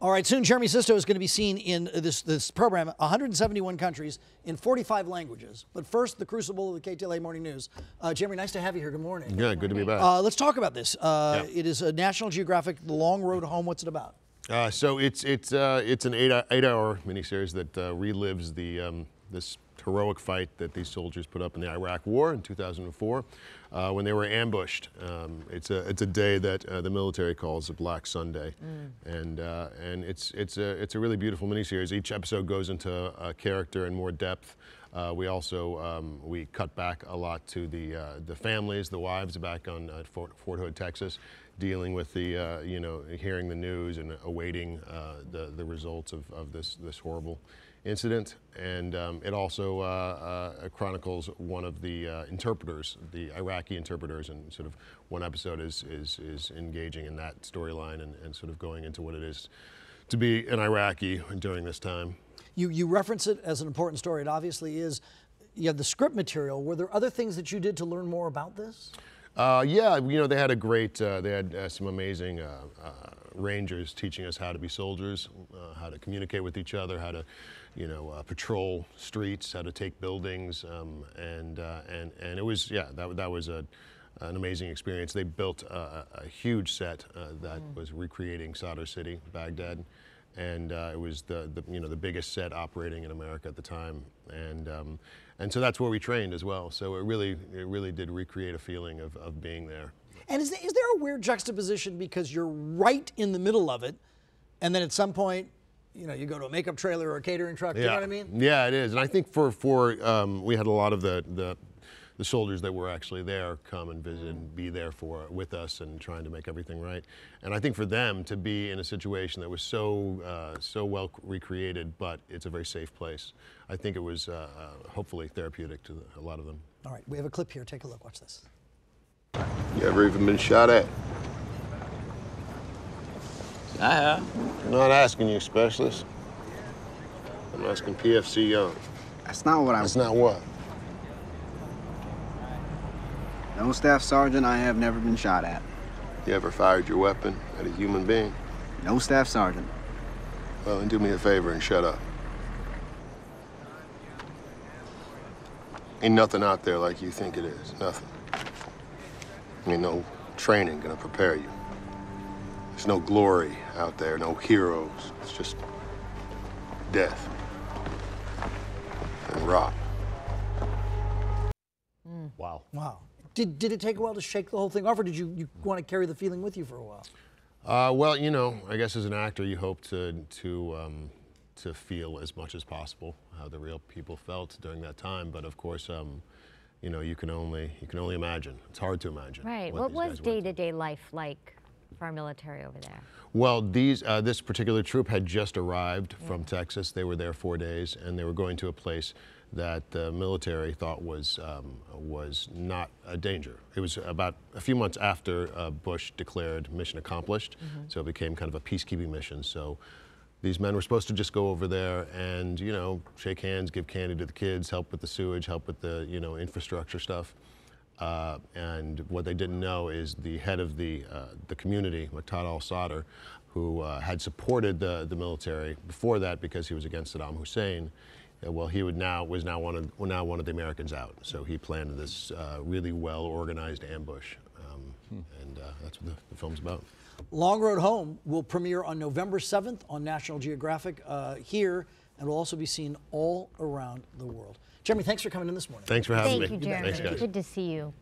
All right, soon Jeremy Sisto is going to be seen in this this program, 171 countries in 45 languages. But first, the crucible of the KTLA Morning News. Uh, Jeremy, nice to have you here. Good morning. Yeah, good to be back. Uh, let's talk about this. Uh, Yeah. It is a National Geographic, The Long Road Home. What's it about? Uh, so it's it's uh, it's an eight eight hour miniseries that uh, relives the um, this heroic fight that these soldiers put up in the Iraq War in 2004 uh, when they were ambushed. Um, it's a it's a day that uh, the military calls a Black Sunday, and uh, and it's it's a it's a really beautiful miniseries. Each episode goes into a character in more depth. Uh, we also um, we cut back a lot to the uh, the families, the wives back on uh, Fort, Fort Hood, Texas, dealing with the uh, you know hearing the news and awaiting uh, the the results of, of this this horrible incident. And um, it also uh, chronicles one of the interpreters, the Iraqi interpreters, and sort of one episode is is is engaging in that storyline and, and sort of going into what it is to be an Iraqi during this time. You, you reference it as an important story. It obviously is. You have the script material. Were there other things that you did to learn more about this? Uh, yeah, you know, they had a great, uh, they had uh, some amazing uh, uh, rangers teaching us how to be soldiers, uh, how to communicate with each other, how to, you know, uh, patrol streets, how to take buildings, um, and, uh, and, and it was, yeah, that, that was a, an amazing experience. They built a, a huge set uh, that was recreating Sadr City, Baghdad, and uh, it was the, the you know the biggest set operating in America at the time, and um, and so that's where we trained as well. So it really it really did recreate a feeling of, of being there. And is, is there a weird juxtaposition because you're right in the middle of it, and then at some point, you know, you go to a makeup trailer or a catering truck. You know what I mean? Yeah, it is, and I think for for um, we had a lot of the the. The soldiers that were actually there come and visit and be there for with us and trying to make everything right. And I think for them to be in a situation that was so uh, so well recreated, but it's a very safe place. I think it was uh, uh, hopefully therapeutic to a lot of them. All right, we have a clip here. Take a look. Watch this. You ever even been shot at? I have. I'm not asking you, specialist. I'm asking PFC Young. That's not what I That's not what. No staff sergeant, I have never been shot at. You ever fired your weapon at a human being? No staff sergeant. Well, then do me a favor and shut up. Ain't nothing out there like you think it is. Nothing. Ain't no training gonna prepare you. There's no glory out there, no heroes. It's just death and rot. Hmm. Wow. Wow. Did, did it take a while to shake the whole thing off, or did you, you want to carry the feeling with you for a while? Uh, well, you know, I guess as an actor, you hope to to um, to feel as much as possible how the real people felt during that time. But of course, um, you know, you can only you can only imagine. It's hard to imagine. Right. what What was guys went through. day-to-day life like for our military over there? Well, these uh, this particular troop had just arrived from Texas. They were there four days, and they were going to a place that the military thought was um, was not a danger. It was about a few months after uh, Bush declared mission accomplished, so it became kind of a peacekeeping mission. So. These men were supposed to just go over there and, you know, shake hands, give candy to the kids, help with the sewage, help with the, you know, infrastructure stuff. Uh, and what they didn't know is the head of the, uh, the community, Muqtada al-Sadr, who uh, had supported the, the military before that because he was against Saddam Hussein, well, he would now, was now one, of, now one of the Americans out. So he planned this uh, really well organized ambush. Um, And uh, that's what the, the film's about. Long Road Home will premiere on November 7th on National Geographic uh, here and will also be seen all around the world. Jeremy, thanks for coming in this morning. Thanks for having me. Thank me. you, Jeremy. Thanks, guys. Good to see you.